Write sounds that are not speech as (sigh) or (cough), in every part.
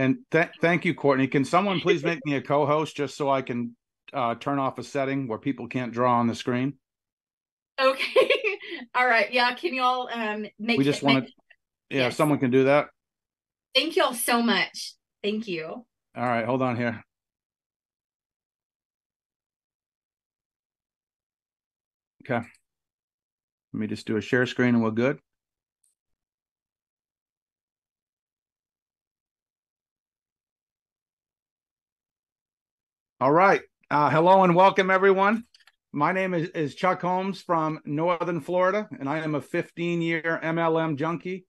And th- thank you, Courtney. Can someone please make me a co-host just so I can uh, turn off a setting where people can't draw on the screen? Okay. (laughs) All right. Yeah. Can you all um make We just want to. Yeah, Yes. someone can do that. Thank you all so much. Thank you. All right, hold on here. Okay. Let me just do a share screen and we're good. All right. Uh, hello and welcome, everyone. My name is, is Chuck Holmes from Northern Florida, and I am a 15 year MLM junkie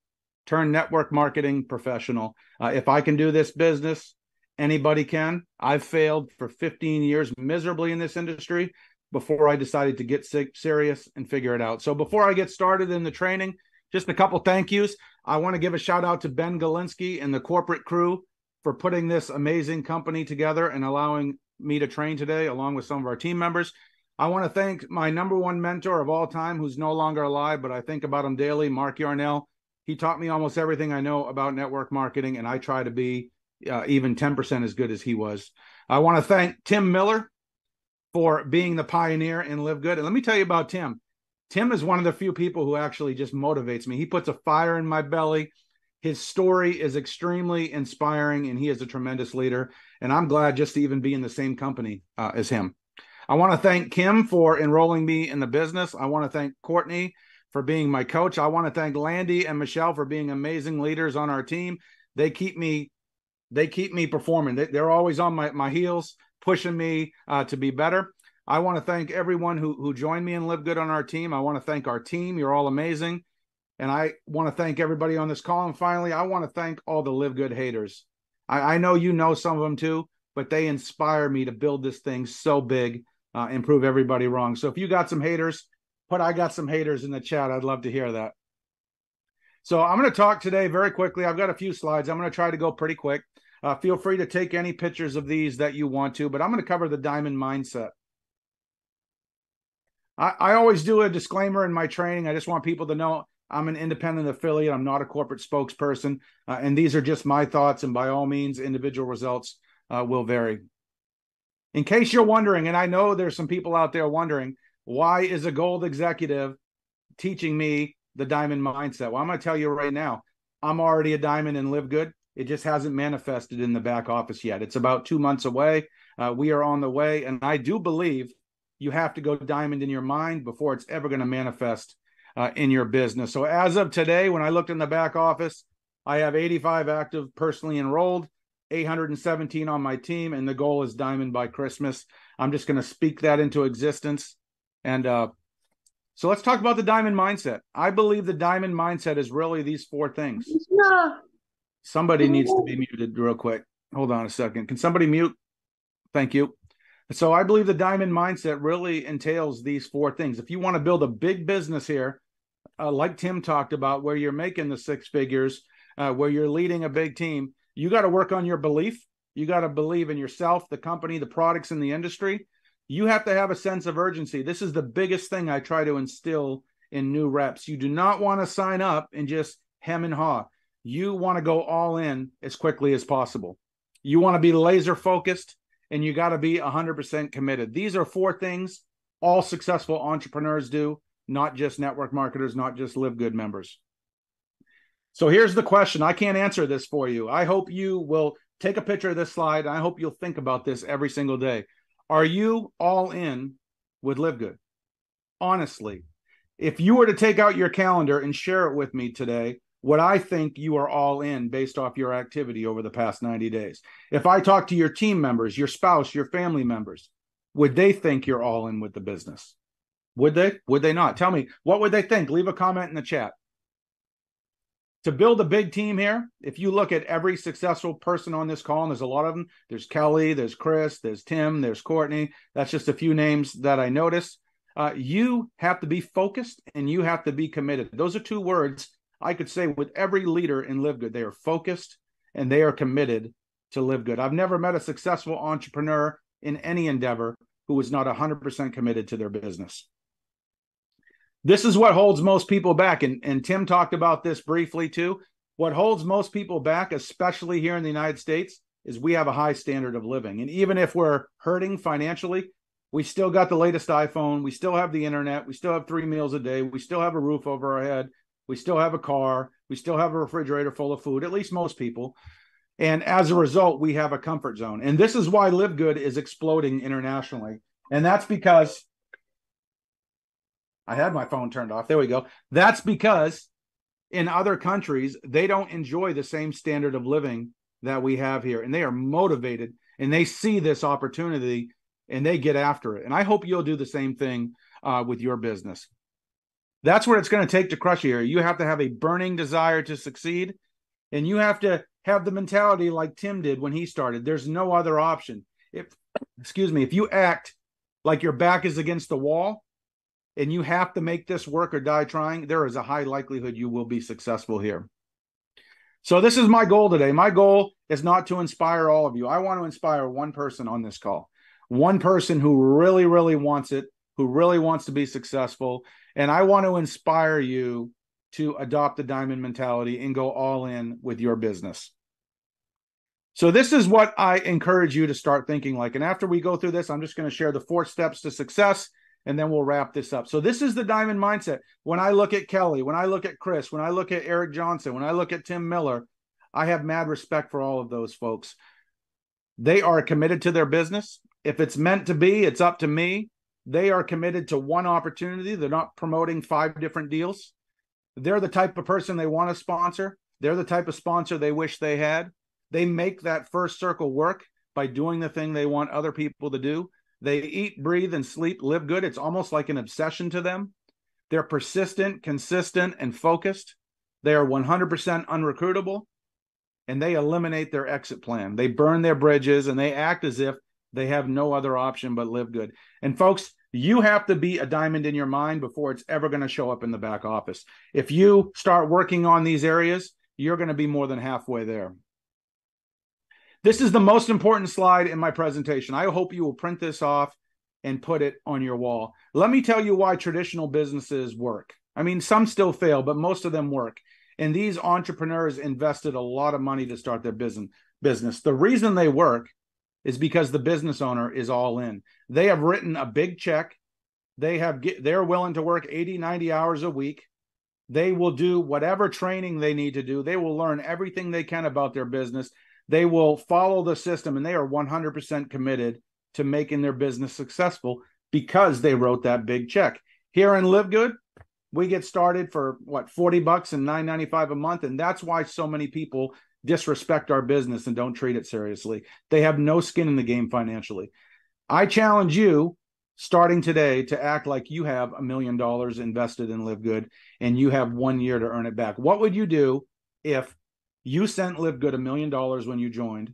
turned network marketing professional. Uh, if I can do this business, anybody can. I've failed for 15 years miserably in this industry before I decided to get serious and figure it out. So before I get started in the training, just a couple thank yous. I want to give a shout out to Ben Glinsky and the corporate crew for putting this amazing company together and allowing me to train today along with some of our team members. I want to thank my number one mentor of all time, who's no longer alive, but I think about him daily, Mark Yarnell. He taught me almost everything I know about network marketing, and I try to be uh, even 10% as good as he was. I want to thank Tim Miller for being the pioneer in Live Good. And let me tell you about Tim. Tim is one of the few people who actually just motivates me. He puts a fire in my belly. His story is extremely inspiring, and he is a tremendous leader. And I'm glad just to even be in the same company uh, as him. I want to thank Kim for enrolling me in the business. I want to thank Courtney for being my coach. I want to thank Landy and Michelle for being amazing leaders on our team. They keep me they keep me performing. They, are always on my, my heels, pushing me uh, to be better. I want to thank everyone who who joined me and Live Good on our team. I want to thank our team. You're all amazing. And I want to thank everybody on this call. And finally, I want to thank all the Live Good haters. I, I know you know some of them too, but they inspire me to build this thing so big uh, and prove everybody wrong. So if you got some haters, put I got some haters in the chat. I'd love to hear that. So I'm going to talk today very quickly. I've got a few slides. I'm going to try to go pretty quick. Uh, feel free to take any pictures of these that you want to, but I'm going to cover the diamond mindset. I, I always do a disclaimer in my training. I just want people to know I'm an independent affiliate. I'm not a corporate spokesperson. Uh, and these are just my thoughts. And by all means, individual results uh, will vary. In case you're wondering, and I know there's some people out there wondering, why is a gold executive teaching me the diamond mindset? Well, I'm going to tell you right now, I'm already a diamond and live good. It just hasn't manifested in the back office yet. It's about two months away. Uh, we are on the way. And I do believe you have to go diamond in your mind before it's ever going to manifest uh, in your business. So as of today, when I looked in the back office, I have 85 active personally enrolled, 817 on my team, and the goal is diamond by Christmas. I'm just going to speak that into existence. And uh, so let's talk about the diamond mindset. I believe the diamond mindset is really these four things. Somebody needs to be muted real quick. Hold on a second. Can somebody mute? Thank you. So I believe the diamond mindset really entails these four things. If you want to build a big business here, uh, like Tim talked about, where you're making the six figures, uh, where you're leading a big team, you got to work on your belief. You got to believe in yourself, the company, the products in the industry. You have to have a sense of urgency. This is the biggest thing I try to instill in new reps. You do not want to sign up and just hem and haw. You want to go all in as quickly as possible. You want to be laser focused and you got to be 100% committed. These are four things all successful entrepreneurs do, not just network marketers, not just Live Good members. So here's the question. I can't answer this for you. I hope you will take a picture of this slide. I hope you'll think about this every single day. Are you all in with Live Good? Honestly, if you were to take out your calendar and share it with me today, what I think you are all in based off your activity over the past 90 days. If I talk to your team members, your spouse, your family members, would they think you're all in with the business? Would they? Would they not? Tell me, what would they think? Leave a comment in the chat. To build a big team here, if you look at every successful person on this call, and there's a lot of them, there's Kelly, there's Chris, there's Tim, there's Courtney. That's just a few names that I noticed. Uh, you have to be focused and you have to be committed. Those are two words I could say with every leader in Live Good, they are focused and they are committed to Live Good. I've never met a successful entrepreneur in any endeavor who is not 100% committed to their business. This is what holds most people back. And, and Tim talked about this briefly too. What holds most people back, especially here in the United States, is we have a high standard of living. And even if we're hurting financially, we still got the latest iPhone. We still have the internet. We still have three meals a day. We still have a roof over our head. We still have a car. We still have a refrigerator full of food, at least most people. And as a result, we have a comfort zone. And this is why Live Good is exploding internationally. And that's because I had my phone turned off. There we go. That's because in other countries, they don't enjoy the same standard of living that we have here. And they are motivated and they see this opportunity and they get after it. And I hope you'll do the same thing uh, with your business. That's what it's going to take to crush here. You have to have a burning desire to succeed, and you have to have the mentality like Tim did when he started. There's no other option. If, excuse me, if you act like your back is against the wall and you have to make this work or die trying, there is a high likelihood you will be successful here. So, this is my goal today. My goal is not to inspire all of you. I want to inspire one person on this call one person who really, really wants it, who really wants to be successful. And I want to inspire you to adopt the diamond mentality and go all in with your business. So, this is what I encourage you to start thinking like. And after we go through this, I'm just going to share the four steps to success and then we'll wrap this up. So, this is the diamond mindset. When I look at Kelly, when I look at Chris, when I look at Eric Johnson, when I look at Tim Miller, I have mad respect for all of those folks. They are committed to their business. If it's meant to be, it's up to me. They are committed to one opportunity. They're not promoting five different deals. They're the type of person they want to sponsor. They're the type of sponsor they wish they had. They make that first circle work by doing the thing they want other people to do. They eat, breathe, and sleep, live good. It's almost like an obsession to them. They're persistent, consistent, and focused. They are 100% unrecruitable and they eliminate their exit plan. They burn their bridges and they act as if they have no other option but live good. And folks, you have to be a diamond in your mind before it's ever going to show up in the back office. If you start working on these areas, you're going to be more than halfway there. This is the most important slide in my presentation. I hope you will print this off and put it on your wall. Let me tell you why traditional businesses work. I mean, some still fail, but most of them work. And these entrepreneurs invested a lot of money to start their business. Business. The reason they work is because the business owner is all in. They have written a big check. They have they're willing to work 80, 90 hours a week. They will do whatever training they need to do. They will learn everything they can about their business. They will follow the system and they are 100% committed to making their business successful because they wrote that big check. Here in Live Good, we get started for what 40 bucks and 9.95 a month and that's why so many people disrespect our business and don't treat it seriously. They have no skin in the game financially. I challenge you starting today to act like you have a million dollars invested in Live Good and you have one year to earn it back. What would you do if you sent Live Good a million dollars when you joined?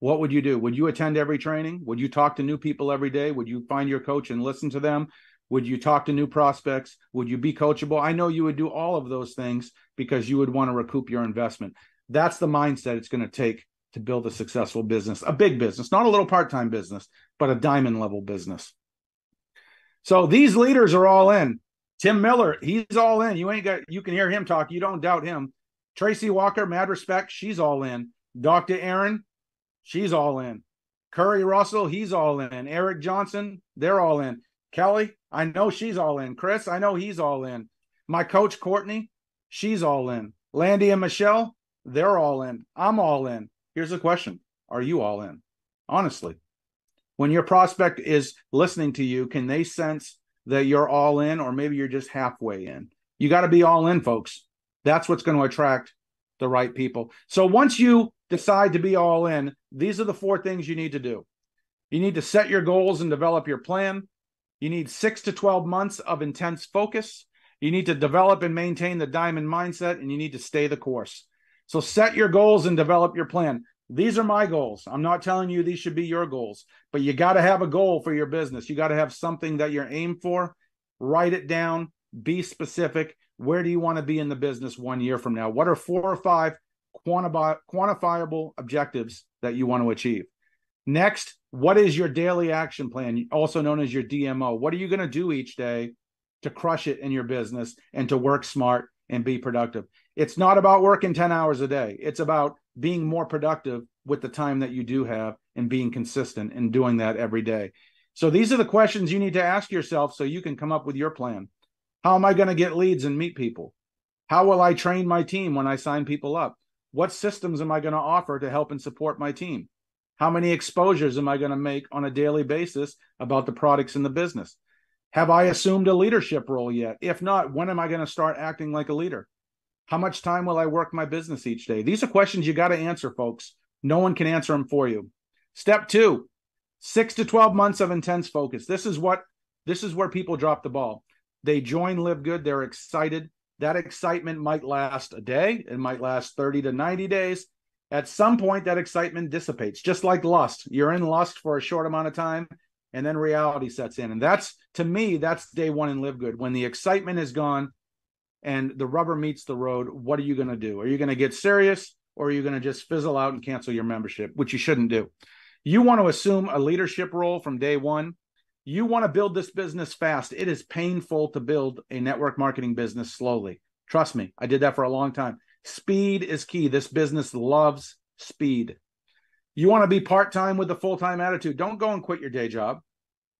What would you do? Would you attend every training? Would you talk to new people every day? Would you find your coach and listen to them? Would you talk to new prospects? Would you be coachable? I know you would do all of those things because you would want to recoup your investment. That's the mindset it's going to take to build a successful business, a big business, not a little part time business, but a diamond level business. So these leaders are all in. Tim Miller, he's all in. You ain't got, you can hear him talk. You don't doubt him. Tracy Walker, mad respect, she's all in. Dr. Aaron, she's all in. Curry Russell, he's all in. Eric Johnson, they're all in. Kelly, I know she's all in. Chris, I know he's all in. My coach, Courtney, she's all in. Landy and Michelle, they're all in. I'm all in. Here's the question Are you all in? Honestly, when your prospect is listening to you, can they sense that you're all in, or maybe you're just halfway in? You got to be all in, folks. That's what's going to attract the right people. So once you decide to be all in, these are the four things you need to do. You need to set your goals and develop your plan. You need six to 12 months of intense focus. You need to develop and maintain the diamond mindset, and you need to stay the course. So set your goals and develop your plan. These are my goals. I'm not telling you these should be your goals, but you got to have a goal for your business. You got to have something that you're aimed for. Write it down, be specific. Where do you want to be in the business one year from now? What are four or five quantifi- quantifiable objectives that you want to achieve? Next, what is your daily action plan, also known as your DMO? What are you going to do each day to crush it in your business and to work smart and be productive? It's not about working 10 hours a day. It's about being more productive with the time that you do have and being consistent and doing that every day. So these are the questions you need to ask yourself so you can come up with your plan. How am I going to get leads and meet people? How will I train my team when I sign people up? What systems am I going to offer to help and support my team? How many exposures am I going to make on a daily basis about the products in the business? Have I assumed a leadership role yet? If not, when am I going to start acting like a leader? How much time will I work my business each day? These are questions you got to answer, folks. No one can answer them for you. Step two, six to 12 months of intense focus. This is what this is where people drop the ball. They join Live Good, they're excited. That excitement might last a day, it might last 30 to 90 days. At some point, that excitement dissipates, just like lust. You're in lust for a short amount of time, and then reality sets in. And that's, to me, that's day one in Live Good. When the excitement is gone and the rubber meets the road, what are you going to do? Are you going to get serious or are you going to just fizzle out and cancel your membership, which you shouldn't do? You want to assume a leadership role from day one. You want to build this business fast. It is painful to build a network marketing business slowly. Trust me, I did that for a long time. Speed is key. This business loves speed. You want to be part time with a full time attitude. Don't go and quit your day job.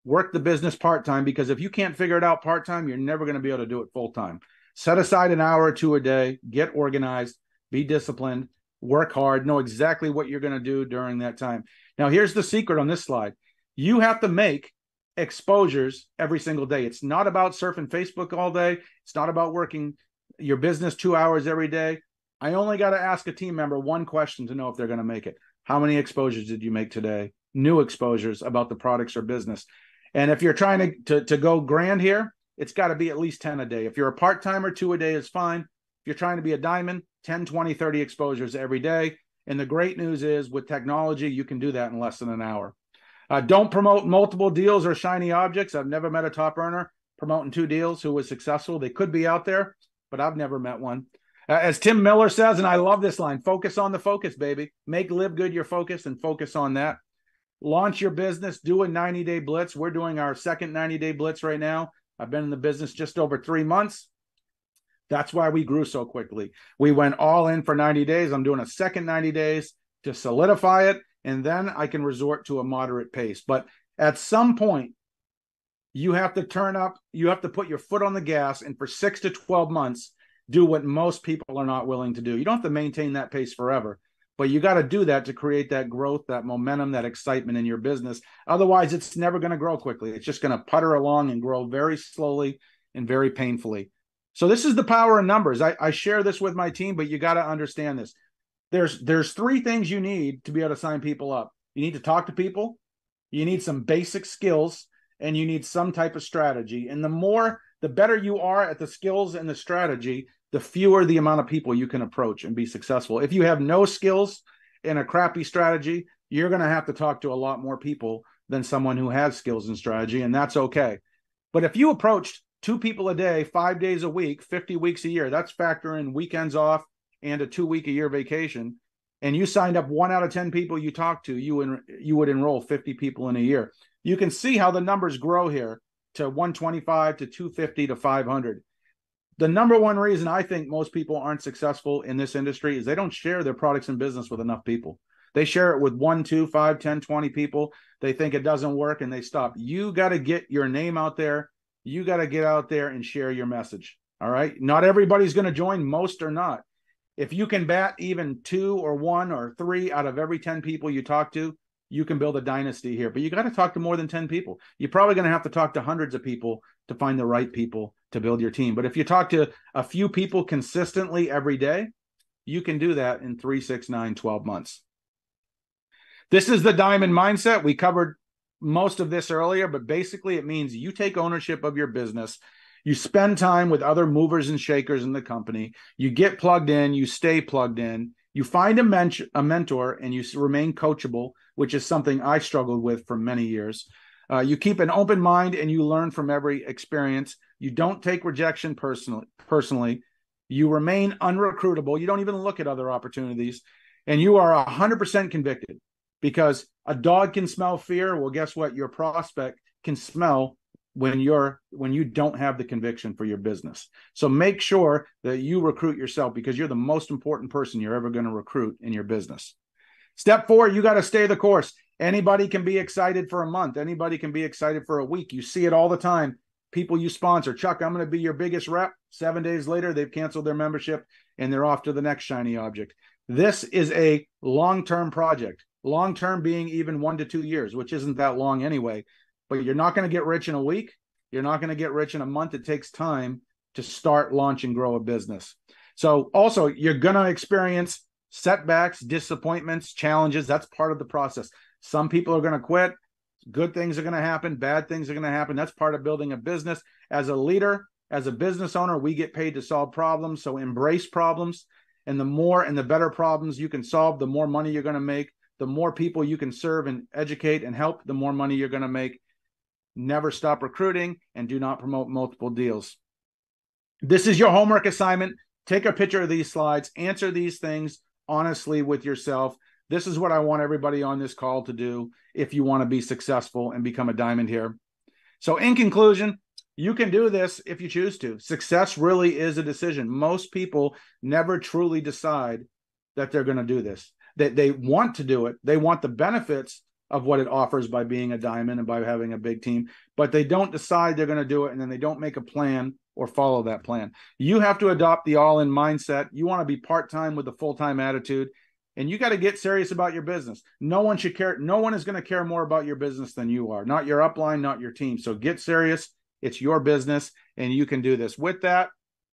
Work the business part time because if you can't figure it out part time, you're never going to be able to do it full time. Set aside an hour or two a day, get organized, be disciplined, work hard, know exactly what you're going to do during that time. Now, here's the secret on this slide you have to make exposures every single day. It's not about surfing Facebook all day, it's not about working your business two hours every day. I only got to ask a team member one question to know if they're going to make it. How many exposures did you make today? New exposures about the products or business. And if you're trying to, to, to go grand here, it's got to be at least 10 a day. If you're a part timer, two a day is fine. If you're trying to be a diamond, 10, 20, 30 exposures every day. And the great news is with technology, you can do that in less than an hour. Uh, don't promote multiple deals or shiny objects. I've never met a top earner promoting two deals who was successful. They could be out there, but I've never met one. Uh, as Tim Miller says, and I love this line focus on the focus, baby. Make live good your focus and focus on that. Launch your business, do a 90 day blitz. We're doing our second 90 day blitz right now. I've been in the business just over three months. That's why we grew so quickly. We went all in for 90 days. I'm doing a second 90 days to solidify it, and then I can resort to a moderate pace. But at some point, you have to turn up, you have to put your foot on the gas, and for six to 12 months, do what most people are not willing to do. You don't have to maintain that pace forever, but you got to do that to create that growth, that momentum, that excitement in your business. Otherwise, it's never going to grow quickly. It's just going to putter along and grow very slowly and very painfully. So this is the power of numbers. I, I share this with my team, but you got to understand this. There's there's three things you need to be able to sign people up. You need to talk to people, you need some basic skills, and you need some type of strategy. And the more the better you are at the skills and the strategy, the fewer the amount of people you can approach and be successful. If you have no skills and a crappy strategy, you're going to have to talk to a lot more people than someone who has skills and strategy, and that's okay. But if you approached two people a day, five days a week, 50 weeks a year. That's factoring weekends off and a two week a year vacation. And you signed up one out of 10 people you talked to, you, en- you would enroll 50 people in a year. You can see how the numbers grow here to 125 to 250 to 500. The number one reason I think most people aren't successful in this industry is they don't share their products and business with enough people. They share it with one, two, five, 10, 20 people. They think it doesn't work and they stop. You got to get your name out there you got to get out there and share your message. All right. Not everybody's going to join, most are not. If you can bat even two or one or three out of every 10 people you talk to, you can build a dynasty here. But you got to talk to more than 10 people. You're probably going to have to talk to hundreds of people to find the right people to build your team. But if you talk to a few people consistently every day, you can do that in three, six, nine, 12 months. This is the diamond mindset. We covered most of this earlier, but basically it means you take ownership of your business. You spend time with other movers and shakers in the company. You get plugged in, you stay plugged in. You find a, men- a mentor and you remain coachable, which is something I struggled with for many years. Uh, you keep an open mind and you learn from every experience. You don't take rejection personally. Personally, you remain unrecruitable. You don't even look at other opportunities, and you are hundred percent convicted because a dog can smell fear. Well, guess what? Your prospect can smell when you're when you don't have the conviction for your business. So make sure that you recruit yourself because you're the most important person you're ever going to recruit in your business. Step 4, you got to stay the course. Anybody can be excited for a month. Anybody can be excited for a week. You see it all the time. People you sponsor, Chuck, I'm going to be your biggest rep. 7 days later they've canceled their membership and they're off to the next shiny object. This is a long-term project. Long-term being even 1 to 2 years, which isn't that long anyway but you're not going to get rich in a week. You're not going to get rich in a month. It takes time to start, launch, and grow a business. So, also, you're going to experience setbacks, disappointments, challenges. That's part of the process. Some people are going to quit. Good things are going to happen. Bad things are going to happen. That's part of building a business. As a leader, as a business owner, we get paid to solve problems. So, embrace problems. And the more and the better problems you can solve, the more money you're going to make. The more people you can serve and educate and help, the more money you're going to make never stop recruiting, and do not promote multiple deals. This is your homework assignment. Take a picture of these slides, answer these things honestly with yourself. This is what I want everybody on this call to do if you want to be successful and become a diamond here. So, in conclusion, you can do this if you choose to. Success really is a decision. Most people never truly decide that they're going to do this. That they, want to do it. They want the benefits, of what it offers by being a diamond and by having a big team, but they don't decide they're going to do it and then they don't make a plan or follow that plan. You have to adopt the all in mindset. You want to be part time with a full time attitude and you got to get serious about your business. No one should care. No one is going to care more about your business than you are, not your upline, not your team. So get serious. It's your business and you can do this. With that,